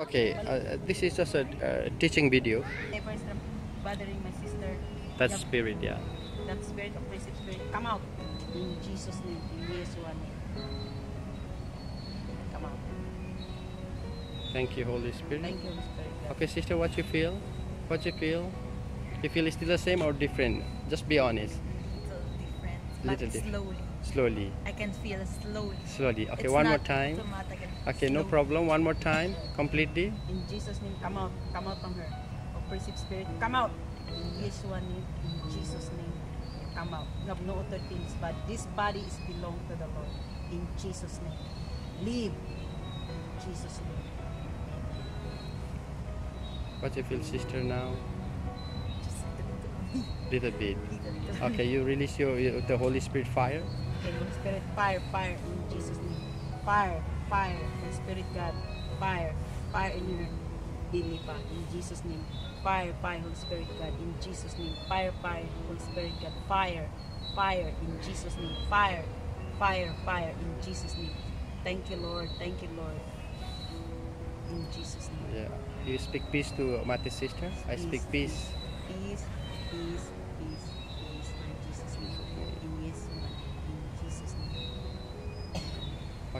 Okay, uh, this is just a uh, teaching video. Is bothering my sister, That Yep. spirit, yeah. that spirit, oppressive spirit, come out in Jesus' name, in Yeshua name. Come out. Thank you, Holy Spirit. Thank you, Holy Spirit. Okay, sister, what you feel? What you feel? You feel it's still the same or different? Just be honest. Little different, but Little different. slowly. Slowly, I can feel slowly. slowly. Okay, It's one more time. Okay, no problem. One more time. Completely. In Jesus' name, come out. Come out from her. Oppressive spirit, come out. In Yeshua name, in Jesus' name, come out. You have no other things, but this body is belong to the Lord. In Jesus' name. Leave. In Jesus' name. What you feel, sister, now? Just a little Little bit. Okay, you release your, your the Holy Spirit fire. Okay, Holy Spirit, fire, fire in Jesus' name. Fire, fire, Holy Spirit God, fire, fire in your belly in Jesus' name. Fire, fire, Holy Spirit God, in Jesus' name. Fire, fire, Holy Spirit God, fire, fire in Jesus' name. Fire, fire, fire in Jesus' name. Thank you, Lord. Thank you, Lord. In Jesus' name. Yeah. You speak peace to Matthew's sister. I speak peace. Peace, peace, peace, peace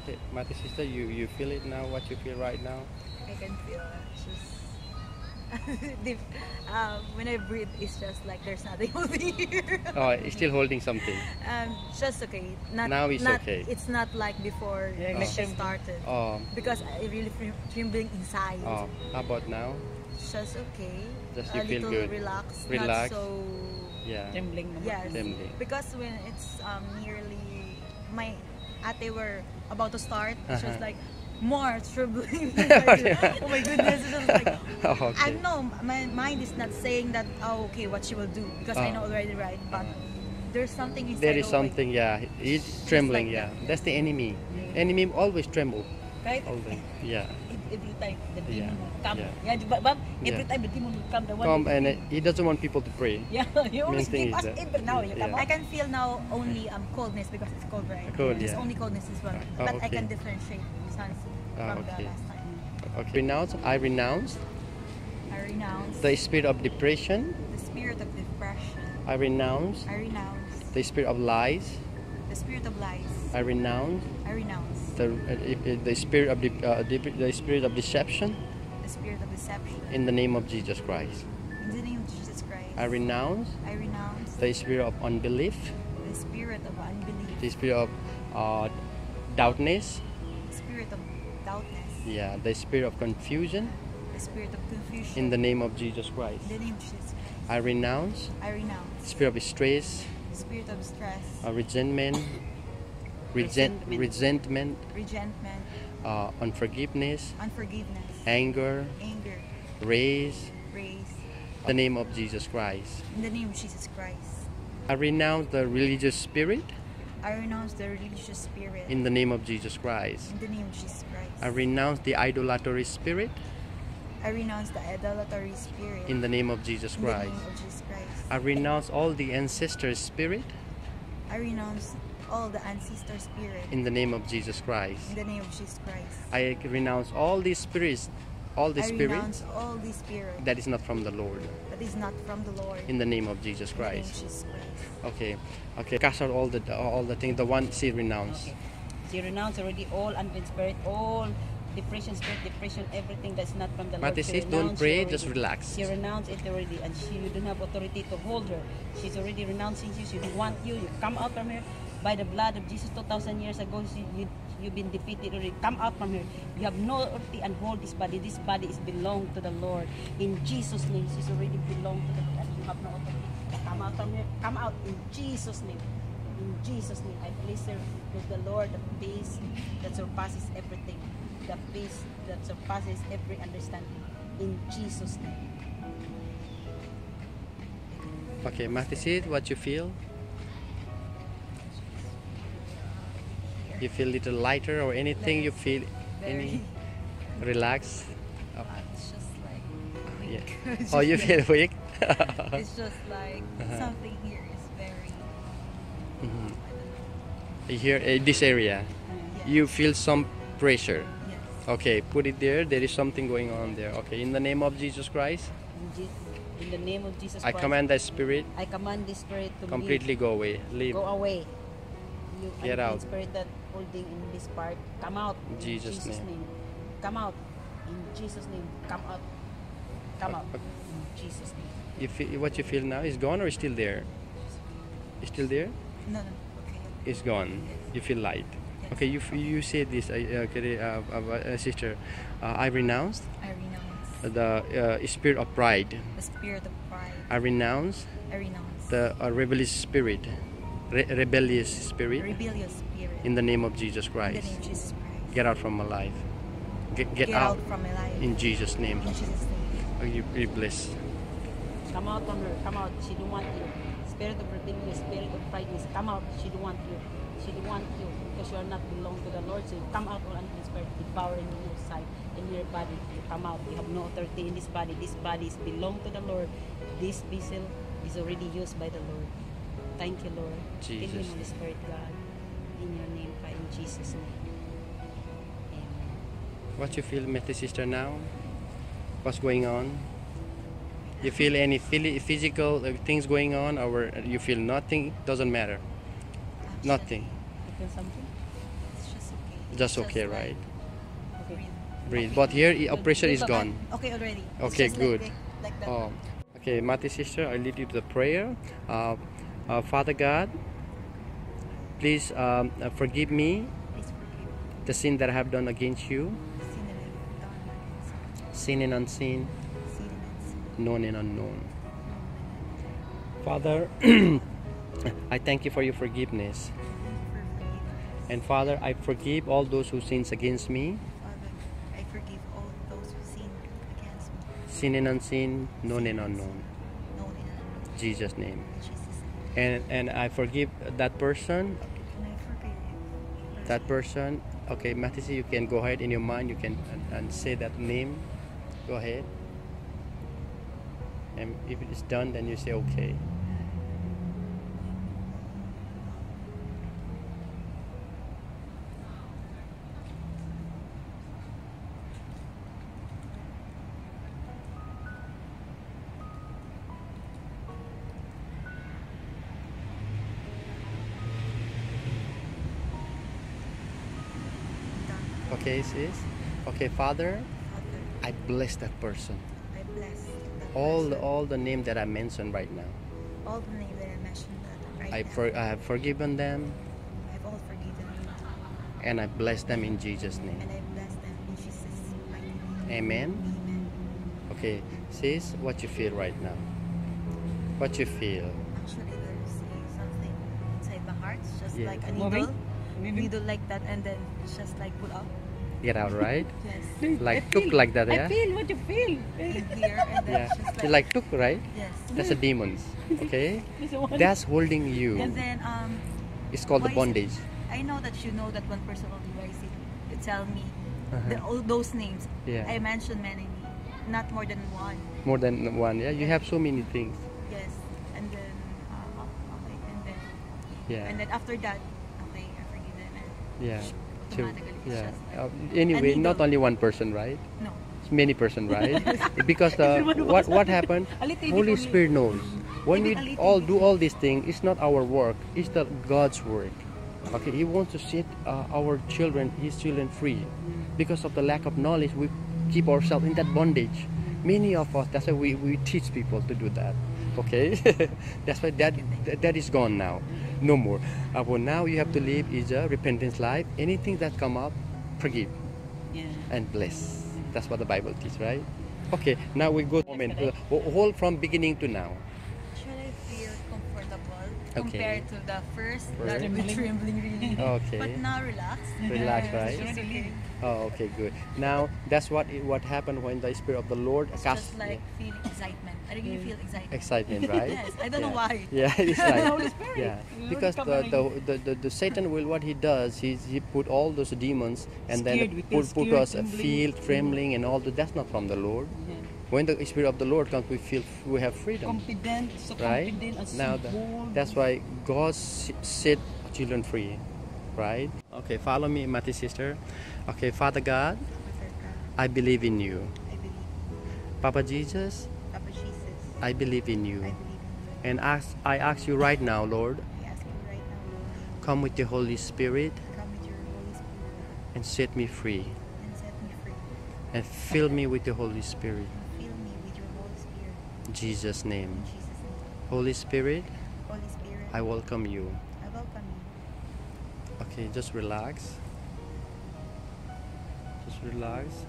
Okay, Matthew's sister, you you feel it now? What you feel right now? I can feel just the, um, when I breathe, it's just like there's nothing holding here. Oh, it's still holding something. um, just okay. Not, Now it's not, okay. It's not like before Yeah, when it's she started Oh, because I really feel trembling inside. oh. How about now? Just okay. Just a you feel little good. relaxed. Relaxed. Not so. Yeah. Trembling. Yes. Trembling. Because when it's um, nearly my ate were about to start, Uh-huh. just like more trembling. Oh my goodness! Just like Oh, I know my mind is not saying that. Oh, okay, what she will do because Oh. I know already, right? But there's something inside. There is oh something, yeah. It's trembling, like yeah. That's the enemy. Enemy always tremble. Right? Always. Yeah. every time the Yeah, demon come. yeah. Yeah, di ba, Bob? Yeah. Every time the demon will come, the one Come and he doesn't want people to pray. Yeah, you always thing give us that- every now. You come Yeah. I can feel now only um coldness because it's cold, right? Cold, Just yeah. only coldness as well. Oh, but I can differentiate sun Ah, from okay. the last time. Okay. Renounce. I renounce I renounce the spirit of depression. the spirit of depression. I renounce I renounce the spirit of lies. the spirit of lies. I renounce I renounce the uh, the spirit of de- uh, de- the spirit of deception the spirit of deception. in the name of Jesus Christ. In the name of Jesus Christ. I renounce I renounce the spirit of unbelief, the spirit of unbelief, the spirit of uh, doubtness, the spirit of doubtness, yeah, the spirit of confusion the spirit of confusion. in the name of Jesus Christ. In the name of Jesus Christ. I renounce I renounce spirit of stress, the spirit of stress, uh, resentment, resent, Resentment. resentment, uh, unforgiveness, unforgiveness, anger, anger, rage, praise. in the name of Jesus Christ. In the name of Jesus Christ. I renounce the religious spirit I renounce the religious spirit. in the name of Jesus Christ. In the name of Jesus Christ. I renounce the idolatry spirit I renounce the idolatry spirit. in the name of Jesus Christ. In the name of Jesus Christ. I renounce all the ancestor spirit I renounce all the ancestor spirit. in the name of Jesus Christ. In the name of Jesus Christ. I renounce all these spirits, all the I spirits renounce all the spirit that is not from the Lord that is not from the Lord. in the name of Jesus In the name of Christ. Jesus Christ. Okay, okay. Cast out all the all the things. The one she renounced. Okay. She renounced already all unclean spirit, all depression spirit, depression, everything that's not from the Lord. But She says, don't pray, already. just relax. She renounced it already, and she you don't have authority to hold her. She's already renouncing you. She don't want you. You come out from her by the blood of Jesus. Two thousand years ago, you you've been defeated already. Come out from here. You have no authority and hold this body. This body is belong to the Lord. In Jesus' name, she's already belong to the Lord. You have no authority. Come out from her. Come out in Jesus' name. In Jesus' name, I bless her with the Lord the peace that surpasses everything. The peace that surpasses every understanding. In Jesus' name. Okay, Matthew said, what you feel? You feel a little lighter or anything? You feel any relaxed? Oh, It's just like yeah. Oh, you feel weak? it's just like Uh-huh. something here is very. I don't know. Here, in this area, Yes. you feel some pressure. yes. Okay, put it there. There is something going on there. Okay, in the name of Jesus Christ, In, the name of Jesus Christ. I command the spirit I command this spirit to completely go away. Leave. leave. Go away. You Get out. spirit that holding in this part, come out. In Jesus' name. Come out. In Jesus' name. Come out. Come out. In Jesus' name. You feel, what you feel now is gone or is still there? Is still there? No, no. Okay. It's gone. You feel light. Yes. Okay, you you say this, uh, uh, uh, uh, sister. Uh, I renounce I renounce the uh, spirit of pride. the spirit of pride. I renounce I renounce the uh, rebellious spirit, re- rebellious spirit. rebellious spirit. In the name of Jesus In the Christ, name of Jesus Christ. get out from my life. Get, get, Get out, out from my life. in Jesus' name. In Jesus' name. Oh, you be blessed. Come out from her. Come out. She don't want you. Spirit of rebellion, spirit of pride, come out. She don't want you. She don't want you because you are not belong to the Lord. So you come out or unclean spirit, devouring in your side, in your body. You come out. You have no authority in this body. This body is belong to the Lord. This vessel is already used by the Lord. Thank you, Lord. Fill me, Jesus. Holy Spirit, God. In your name, Father, in Jesus' name. Amen. What you feel, Methy sister, now? What's going on? You feel any physical uh, things going on, or you feel nothing? Doesn't matter. Actually, Nothing. You feel something? It's just okay. Just It's okay, right? Okay. breathe. Breathe. But here, pressure is gone. Okay, already. It's Okay, good. Like, like that. Oh, okay, Matthew sister, I lead you to the prayer. Uh, uh, Father God, please um, uh, forgive me the sin that I have done against you, sin that I've done against you. sin and unseen, Sin and sin. known and unknown. Father, I thank you for your forgiveness. Thank you for forgiving us. And Father, I forgive all those who sins against me, Father, I forgive all those who sin against me, sin and unseen, known and unknown. known and unknown. In Jesus' name. In Jesus' name. And and I forgive that person, And I forgive that person. Okay, Matthew, you can go ahead in your mind. You can and, and say that name. Go ahead. And if it is done, then you say okay. Done. Okay. Okay, Father, Father, I bless that person. I bless that All the, all the name that I mentioned right now. all the names that I mentioned right I now. for, I have forgiven them I've all forgiven them, and I bless them in Jesus' name. and I bless them in Jesus' name. Amen. Amen. Okay, sis, what you feel right now? What you feel? Actually, there's something inside my heart, just Yeah. like a Moving? needle, Moving? needle like that, and then it's just like pull up. Get out, right? Yes. Like I took like that, I yeah? feel what you feel. in here, Yeah. it's just You like, like took, right? yes. That's a demons. Okay? That's holding you. And then um, It's called the why is it- bondage. I know that you know that one person will be rising to tell me Uh-huh. all those names. Yeah. I mentioned many, not more than one. More than one, yeah? You have so many things. Yes, and then uh, okay, and then Yeah. and then after that, okay, I forgive them. And Yeah. Two. Yeah. Uh, anyway, not only one person, right? no, It's many person, right? because the what what happened? A little bit Holy. Spirit knows. When we Maybe a little all do all these things, it's not our work. It's the God's work. Okay, He wants to set uh, our children, His children, free. Because of the lack of knowledge, we keep ourselves in that bondage. Many of us. That's why we, we teach people to do that. Okay, that's why that that is gone now. No more. Uh, well, now you have to live is a repentance life. Anything that come up, forgive Yeah. and bless. That's what the Bible teaches, right? Okay, now we go moment to whole from beginning to now. should I feel comfortable Okay. compared to the first, First. that with trembling really? Okay. But now relax. Relax, It's right? Just okay. Oh, okay, good. Now that's what what happened when the Spirit of the Lord It's cast just like feel excitement. I really feel mm. excitement. excitement, right? Yes, I don't know why. Yeah, it's like Holy Spirit. yeah, Lord because the, the, the, the, the Satan will what he does he he put all those demons and Scared, then put, put scared, us a feel mm. trembling and all that. That's not from the Lord. Yeah. When the Spirit of the Lord comes, we feel we have freedom. Confident, so right? confident, and so Now the, that's why God set children free, right? Okay, follow me, Matthew sister. Okay, Father God, I believe in you. Papa Jesus. I believe in you. And ask, I ask you right now, Lord, come with the Holy Spirit and set me free. and fill me with the Holy Spirit. In Jesus' name. Holy Spirit, I welcome you. Okay, just relax. Just relax.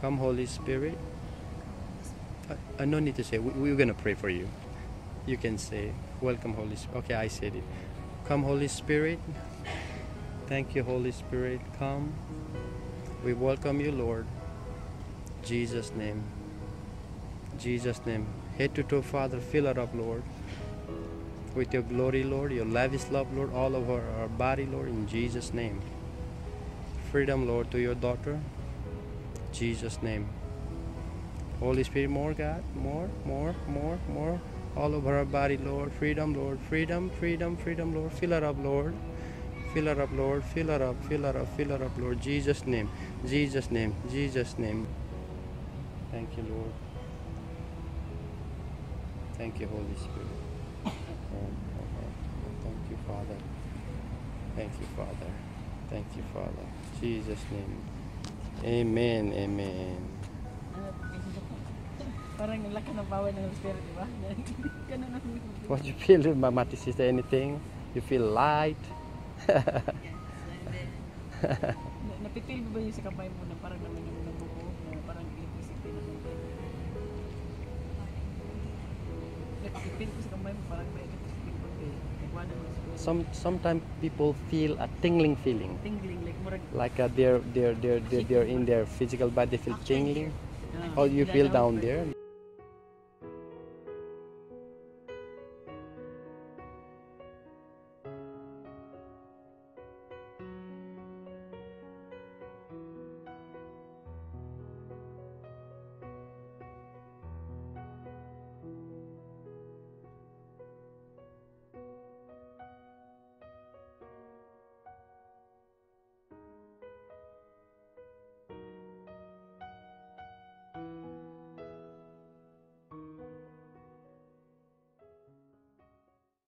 Come, Holy Spirit. I, I no need to say. We, we're gonna pray for you. You can say, "Welcome, Holy Spirit." Okay, I said it. Come, Holy Spirit. Thank you, Holy Spirit. Come. We welcome you, Lord. Jesus' name. Jesus' name. Head to toe, Father. Fill her up, Lord. With your glory, Lord, your lavish love, Lord, all over our body, Lord, in Jesus' name. Freedom, Lord, to your daughter. Jesus' name. Holy Spirit, more God, more, more, more, more, all over our body, Lord. Freedom, Lord, freedom, freedom, freedom, Lord. Fill her up, Lord. Fill her up, Lord. Fill her up, fill her up, fill her up, Lord. Jesus' name, Jesus' name, Jesus' name. Thank you, Lord. Thank you, Holy Spirit. Oh, oh. Thank you, Father. Thank you, Father. Thank you, Father. Jesus' name. Amen, amen. Parang laki ng power ng Spirit, di ba? What you feel, Mama Is there anything? You feel light? Na- Napipil ba yung sa kamay mo na parang naman yung nabuo na parang electricity na naman? Napipil ko sa kamay mo parang may electricity mo eh. Nagwanan mo sa Some sometimes people feel a tingling feeling, tingling like murag like uh, they're, they're they're they're they're in their physical body. Feel tingling. ah, Oh, you feel down there?